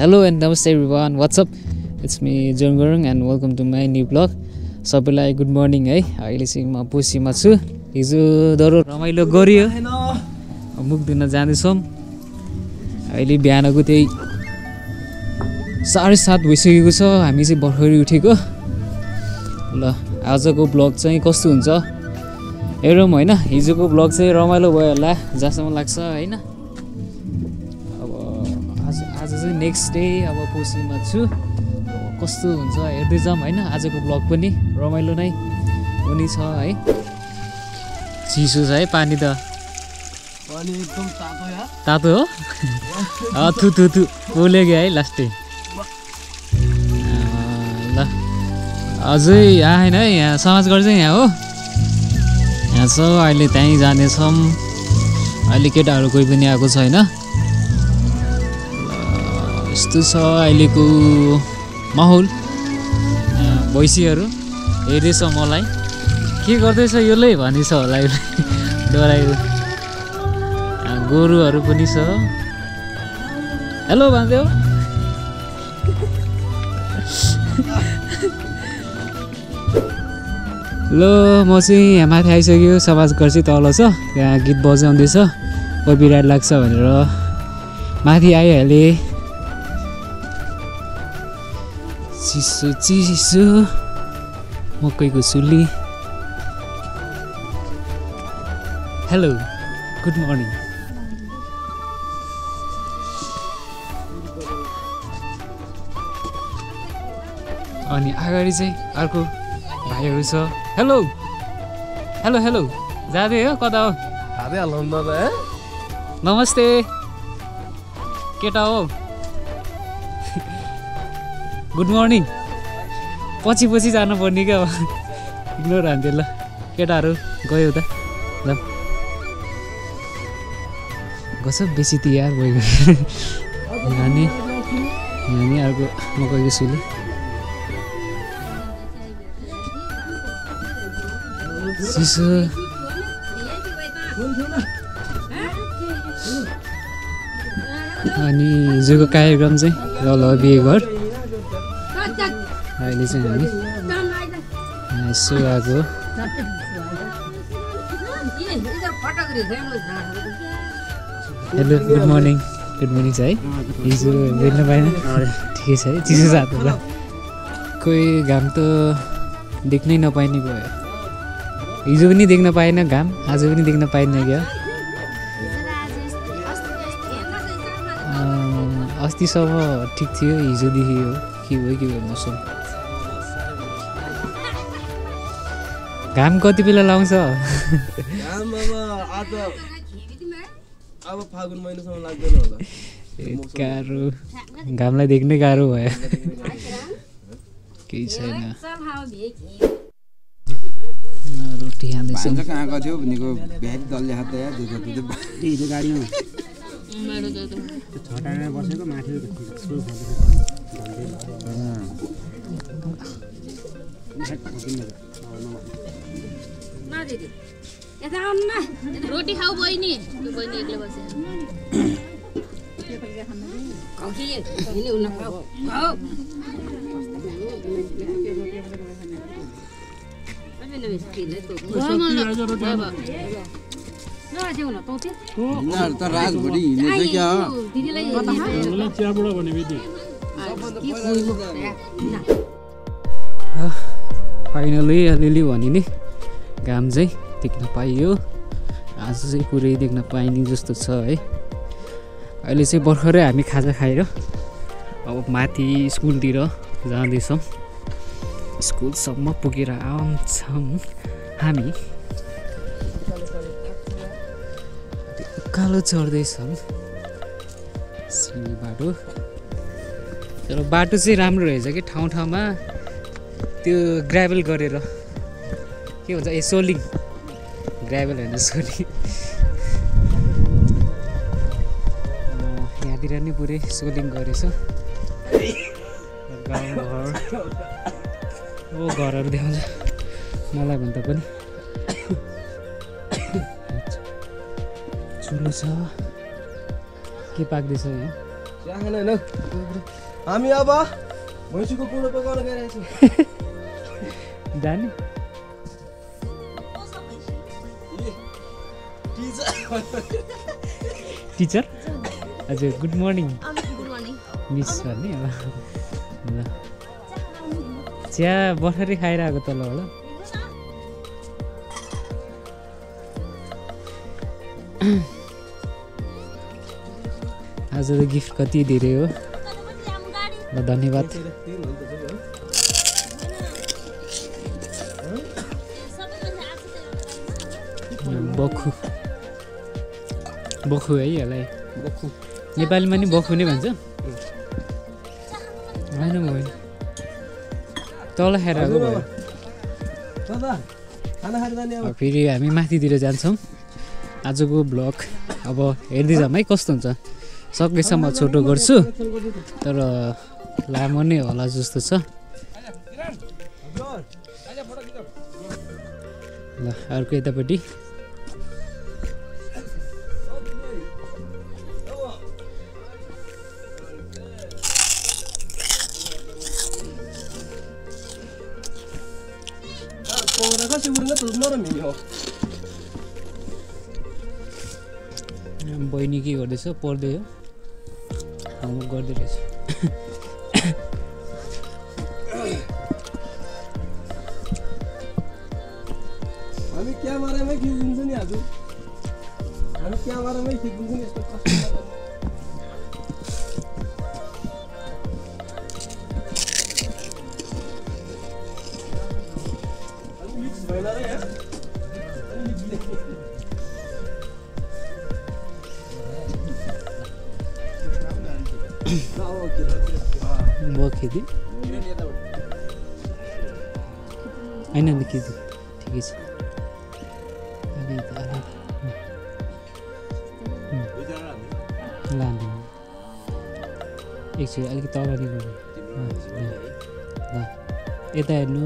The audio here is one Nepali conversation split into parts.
हेलो एन्ड नमस्ते one what's up it's me John Gurung and welcome to my new blog सबैलाई गुड मर्निङ है अहिले चाहिँ म पोसीमा छु हिजो दरो रमाइलो गरियो मुख धुन जाँदैछौँ अहिले बिहानको त्यही साढे सात भइसकेको छ हामी चाहिँ भर्खरै उठेको ल आजको ब्लग चाहिँ कस्तो हुन्छ हेरौँ होइन हिजोको ब्लग चाहिँ रमाइलो भयो होला जहाँसम्म लाग्छ होइन आज नेक्स्ट डे अब पोसीमा छु। कस्तो हुन्छ हेर्दै जाऊँ होइन आजको ब्लग पनि। रमाइलो नै हुने छ है। चिसो छ है पानी त। एकदम तातो हो? थु थु थु। पोल्यो क्या है लास्टै ल। अझै यहाँ होइन है यहाँ समाजगढ चाहिँ यहाँ हो। यहाँ छ अहिले त्यहीँ जानेछौँ। अहिले केटाहरू कोही पनि आएको छैन। यस्तो छ अहिलेको माहौल? भैँसीहरू हेर्दैछ मलाई। के गर्दैछ यसले? भनिन्छ होला यसले। डरायो गोरुहरू पनि छ। हेलो भनिदेऊ ल म चाहिँ यहाँ माथि आइसक्यो। समाजघर चाहिँ तल छ। त्यहाँ गीत बजाउँदैछ। कपिराइट लाग्छ भनेर। माथि आइहालेँ। चिसो चिसो मकैको सुली हेलो गुड मर्निङ अनि अगाडि चाहिँ अर्को भाइहरू छ। हेलो हेलो हेलो जाँदै हो कता हो? नमस्ते। केटा हो? गुड मर्निङ पछि पछि जानुपर्ने क्या इग्नोर हान्थ्यो ल। केटाहरू गयो त। ल। गछ बेसी तिहार भइगयो यहाँ नि यहाँ नि अर्को मकैको सुली। चिसो अनि हिजोको कार्यक्रम चाहिँ ल ल बिहे घर। अहिले चाहिँ हामी हो। Hello good morning good morning छ है हिजो भेट्न पाएन। ठिकै छ है चिसो छ त ल। कोही घाम त देख्नै नपाइने भयो। हिजो पनि देख्न पाएन घाम आज पनि देख्न पाइन्न क्या? अस्तिसम्म ठिक थियो हिजोदेखि हो। के भयो के भयो मौसम? घाम कति बेला लाउँछ? घाम अब आज अब फागुन महिनासम्म लाग्दैन होला। ए, गाह्रो। घामलाई देख्नै गाह्रो भयो। केही छैन। रोटी खाँदैछौँ भान्जा कहाँ गएको थियो? भनेको बिहारी दलले हात या दुध दुध हिजो गाडीमा। छटाएर बसेको माथि। रोटी खाऊ बहिनी। त्यो बहिनी एक्लै बसेर। यिनीहरू त राजभरि हिँडेछ क्या फाइनली अलिअलि नि घाम चाहिँ देख्न पाइयो आज चाहिँ पुरै देख्न पाइने जस्तो छ है अहिले चाहिँ भर्खरै हामी खाजा खाएर अब माथि स्कुलतिर जाँदैछौँ स्कुलसम्म पुगेर आउँछौँ हामी उकालो चढ्दैछौँ सिमी बाटो तर बाटो चाहिँ राम्रो रहेछ कि ठाउँ ठाउँमा त्यो ग्राभल गरेर के भन्छ ए सोलिङ। ग्राभल होइन सोलिङ। यहाँतिर नि पुरै सोलिङ गरेछ। गाउँघर। ओ घरहरू देखाउँछ मलाई भन्दा पनि। चुलो छ। के पाक्दैछ यहाँ? होइन हामी अब भैँसीको कुँडो पकाउन गइरहेको छौँ जाने टिचर हजुर गुड मर्निङ मिस भन्ने ल चिया भर्खरै खाएर आएको तल होला आज त गिफ्ट कति धेरै हो ल धन्यवाद बखु। बखु है यसलाई बक्खु नेपालीमा नि बखु नै भन्छ। होइन तल खाएर आएको भयो फेरि हामी माथितिर जान्छौँ। आजको ब्लग अब हेर्दै जाऊँ है कस्तो हुन्छ। सकेसम्म छोटो गर्छु। तर लामो नै होला जस्तो छ। ल अर्को यतापट्टि। उड्न त नरम हिँड्यो बहिनी के गर्दैछ पढ्दै हो होमवर्क गर्दै रहेछ अलिक मिक्स भएन र यहाँ अलिक मिक्स भएन। ल, अब के र? बखेदी होइन नि के ठिकै छ अलि त अलि लानु एकछिन अलिक तल नि गर्नु अँ, ल ल यता हेर्नु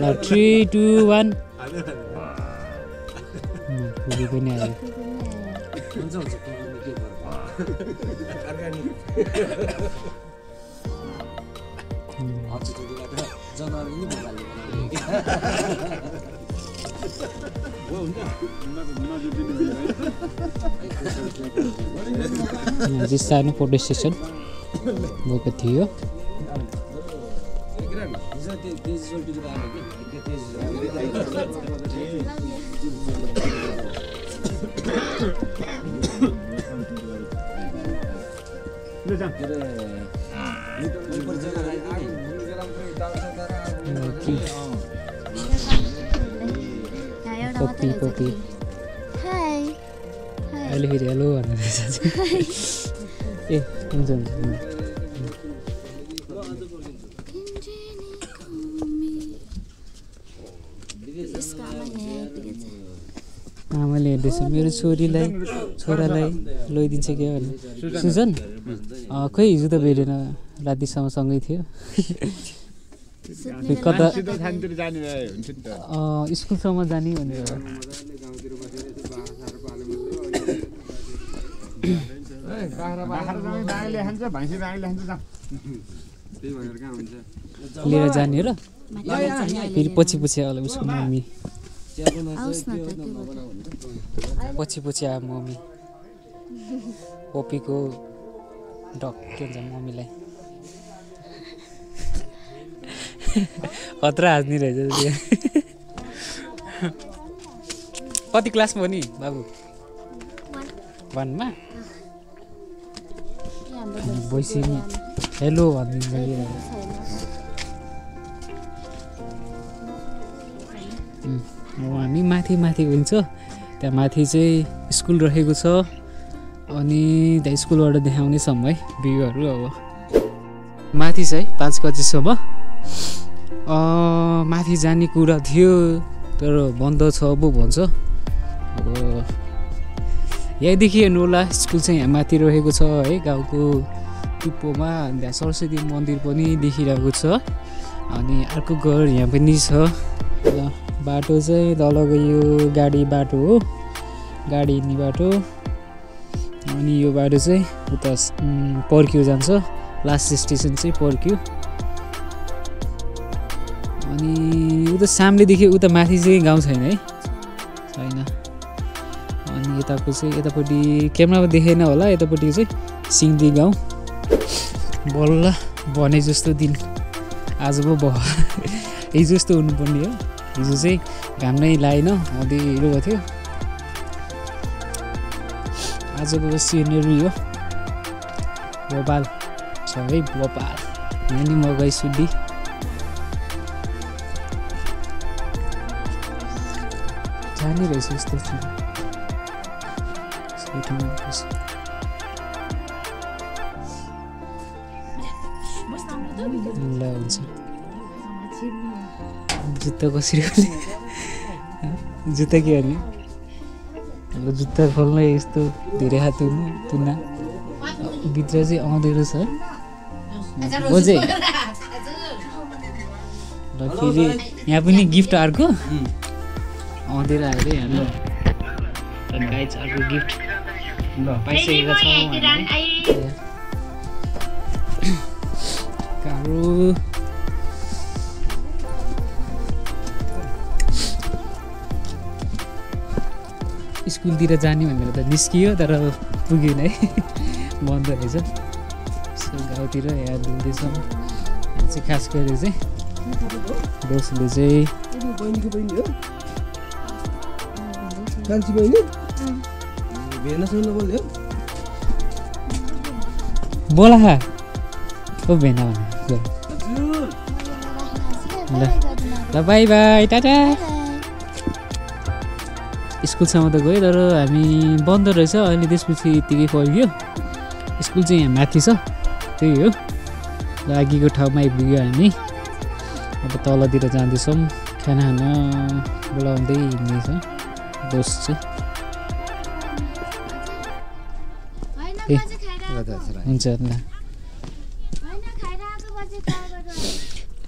ल थ्री टू वान पुगे पनि आयो सानो फोटो सेसन गएको थियो पप्पी अहिले फेरि हेलो भनेर रहेछ। ए हुन्छ हुन्छ हुन्छ। मेरो छोरीलाई छोरालाई लैदिन्छ क्या भने सुजन अँ, खोइ हिजो त भेटेन रातिसम्म सँगै थियो। कता अँ, स्कुलसम्म जाने भनेर। लिएर जाने र। फेरि पछि पछि होला उसको मम्मी। पछि पछि आयो मम्मी। पप्पीको डक के भन्छ मम्मीलाई? खतरा हाँस्ने रहेछ। कति क्लासमा हो नि बाबु? वानमा? भइसक्यो हेलो भनिदिनु लागिरहेको अब हामी माथि माथि गइन्छ त्यहाँ माथि चाहिँ स्कुल रहेको छ। अनि त्यहाँ स्कुलबाट देखाउनेछौँ है भ्यूहरू अब। माथि चाहिँ पाँच बजीसम्म। माथि जाने कुरा थियो तर बन्द छ अब भन्छ। अब यहीँदेखि हेर्नु होला स्कुल चाहिँ यहाँ माथि रहेको छ है। गाउँको टुप्पोमा त्यहाँ सरस्वती मन्दिर पनि देखिरहेको छ। अनि अर्को घर यहाँ पनि छ। बाटो चाहिँ तलको यो गाडी बाटो हो। गाडी हिँड्ने बाटो। अनि यो बाटो चाहिँ उता पर्क्यु जान्छ। लास्ट स्टेसन चाहिँ पर्क्यु। अनि उता सामलेदेखि उता माथि चाहिँ गाउँ छैन है। छैन। अनि यताको चाहिँ यतापट्टि क्यामेरामा देखेन होला। यतापट्टि चाहिँ सिङ्दी गाउँ। बल्ल भने जस्तो दिन। आज पो भयो। हिजो जस्तो हुनुपर्ने हो। हिजो चाहिँ घाम नै लागेन अँधिरो भएको थियो। आजको सिनेरी हो। भोपाल छ है भोपाल। यहाँ नि मकै सुड्डी जाने रहेछ यस्तो ठाउँमा जुत्ता कसरी गर्ने जुत्ता के गर्ने अब जुत्ता खोल्न यस्तो धेरै हात हुनु तुना भित्र चाहिँ आउँदैन छ बोजे र फेरि यहाँ पनि गिफ्ट अर्को आउँदैन अरे हाम्रो गाइज अर्को गिफ्ट पाइसकेका छौँ हामीले स्कुलतिर जाने भनेर त निस्कियो तर पुगेन है। बन्द रहेछ। गाउँतिर यहाँ डुल्दैछौँ चाहिँ खास गरी चाहिँ दोस्रोले चाहिँ बोला ओ भेना भने। ल। ल। By by Tata. स्कुलसम्म त गयो तर हामी बन्द रहेछ। अहिले त्यसपछि यत्तिकै फर्क्यो। स्कुल चाहिँ यहाँ माथि छ त्यही हो। लागिको ठाउँमा आइपुग्यो हामी अब तलतिर जाँदैछौँ। खाना खान बोलाउँदै हिँड्दैछ। दोस्त चाहिँ ए हुन्छ ल।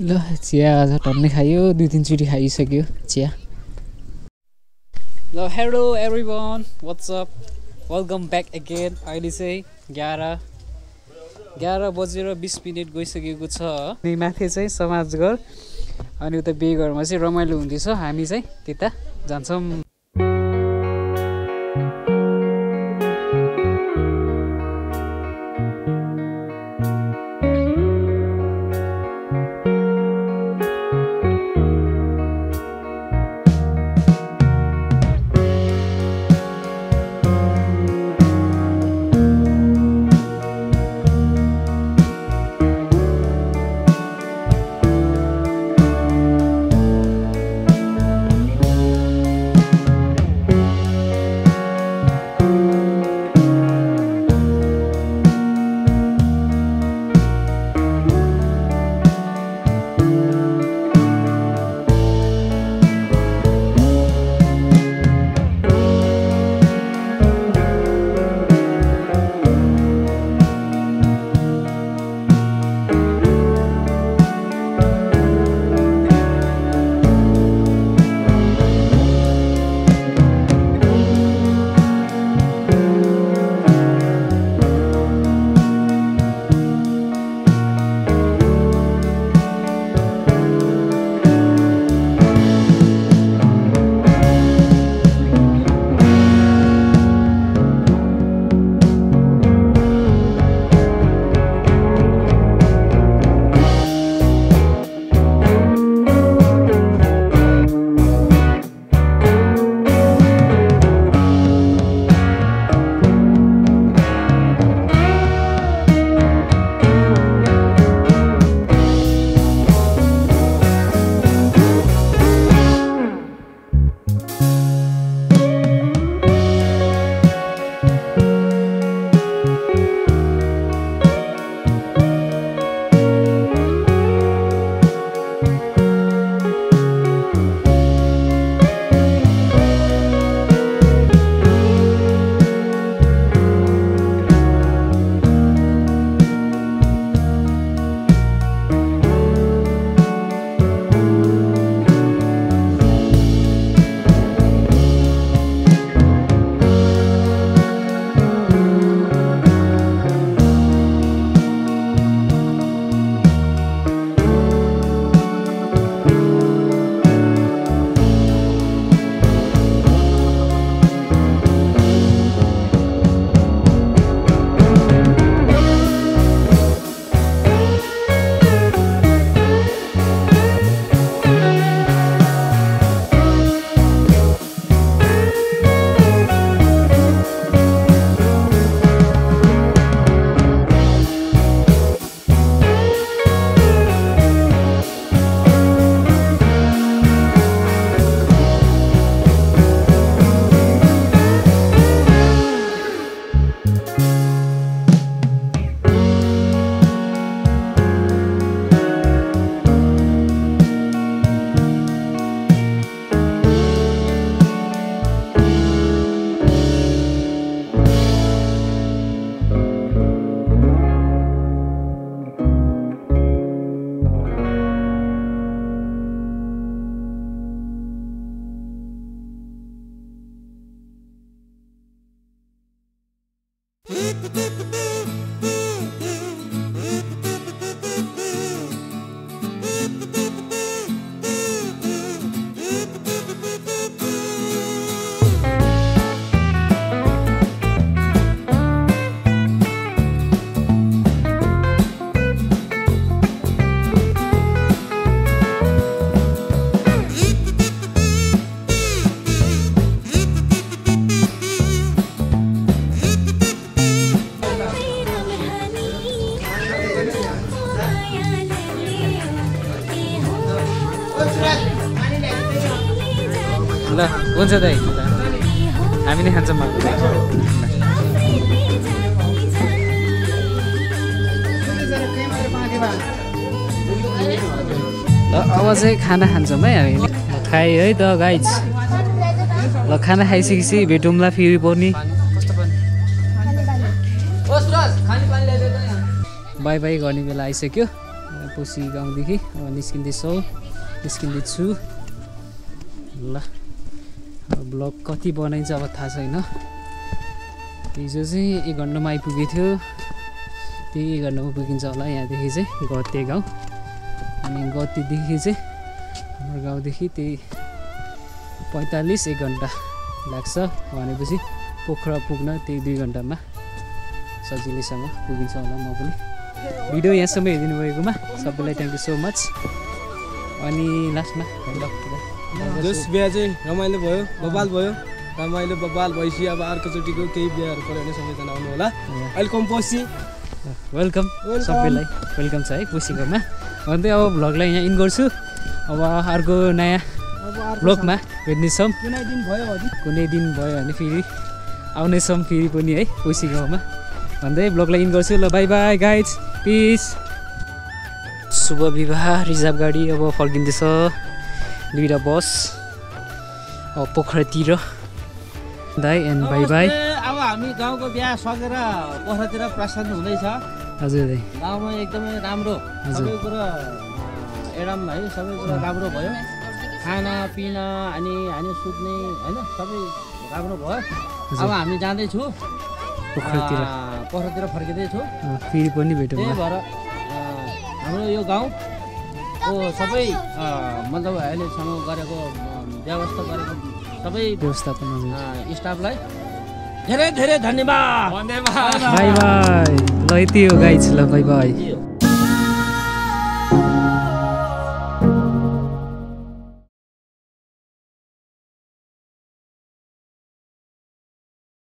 ल चिया आज टन्नै खायो। दुई तिनचोटि खाइसक्यो। चिया। ल hello everyone what's up welcome back again अहिले चाहिँ एघार एघार बजेर बिस मिनट गइसकेको छ। अनि माथि चाहिँ समाजघर। अनि उता बेघरमा चाहिँ रमाइलो हुँदैछ। हामी चाहिँ त्यता जान्छौँ। हुन्छ दाइ। हामी नै खान्छौँ मागु दाइ ल अब चाहिँ खाना खान्छौँ है हामी। खाएँ है त गाइज ल खाना खाइसकेपछि भेटौँला फेरि पनि। बाई बाई गर्ने बेला आइसक्यो। पोसी गाउँदेखि अब निस्किँदैछौँ। निस्किँदैछु। ल। ब्लग कति बनाइन्छ अब थाहा छैन। हिजो चाहिँ एक घन्टामा आइपुगेको थियो। त्यही एक घन्टामा पुगिन्छ होला यहाँदेखि चाहिँ गते गाउँ। अनि गतिदेखि चाहिँ हाम्रो गाउँदेखि त्यही पैँतालिस एक घन्टा लाग्छ। भनेपछि पोखरा पुग्न त्यही दुई घन्टामा सजिलैसँग पुगिन्छ होला म पनि। भिडियो यहाँसम्म हेरिदिनु भएकोमा सबैलाई थ्याङ्क यू सो मच अनि लास्टमा जस बिहा चाहिँ रमाइलो भयो बबाल भयो। रमाइलो बबाल भएपछि अब अर्कोचोटिको केही बिहाहरू पऱ्यो भने सबैजना आउनु होला अहिले कम्पोसी वेलकम सबैलाई। वेलकम छ है कोसीकोमा भन्दै अब भ्लगलाई यहाँ इन गर्छु। अब अर्को नयाँ ब्लगमा भेट्नेछौँ। कुनै दिन भयो भने कुनै दिन भयो भने फेरि आउनेछौँ फेरि पनि है कोसी गाउँमा भन्दै ब्लगलाई इन गर्छु। ल बाई बाई गाइड पिस शुभ विवाह रिजर्भ गाडी अब फर्किँदैछ। दुइटा बस पोखरातिर दाई एन्ड बाई बाई अब हामी गाउँको बिहा सकेर पोखरातिर प्रस्थान हुँदैछ। हजुर दाई गाउँमा एकदमै राम्रो। सबै कुरो एडम है सबै कुरो राम्रो भयो। खाना पिना अनि हामी सुत्ने होइन सबै राम्रो भयो। अब हामी जाँदैछु। पोखरातिर। पोखरातिर फर्किँदैछु। फेरि पनि भेटौँ त्यही भएर हाम्रो यो गाउँको सबै मतलब अहिलेसम्म गरेको व्यवस्था गरेको सबै व्यवस्थापन स्टाफलाई धेरै धेरै धन्यवाद। Bye bye. ल यति हो गाइज। ल बाई बाई।